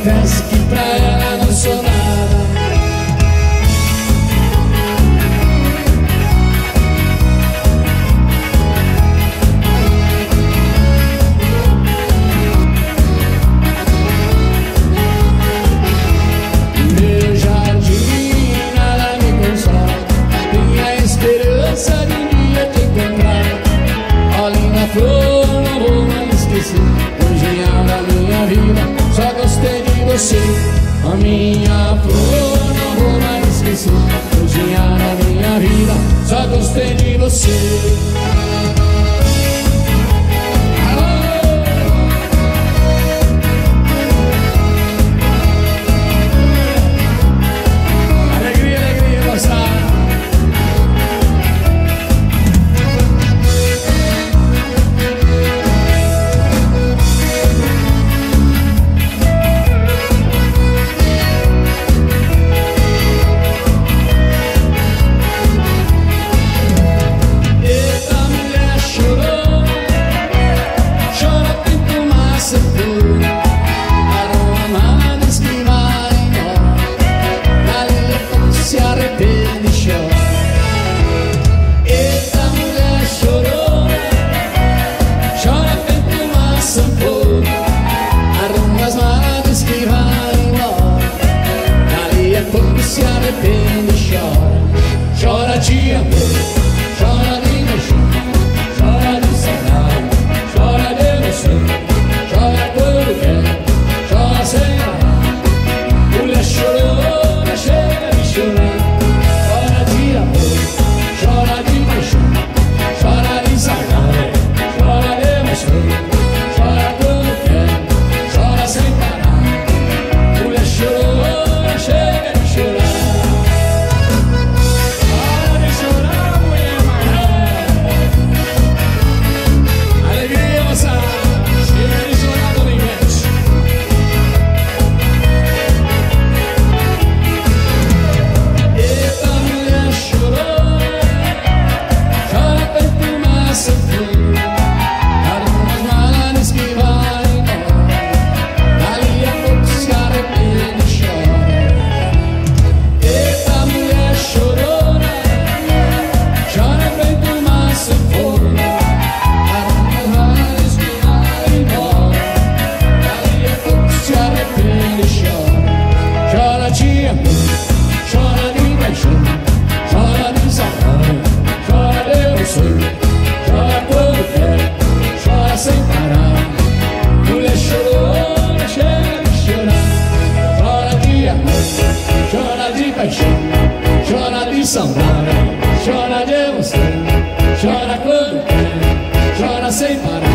confesso que pra ela paixão, chora de saudade. chora de emoção, chora quando quer, chora sem parar.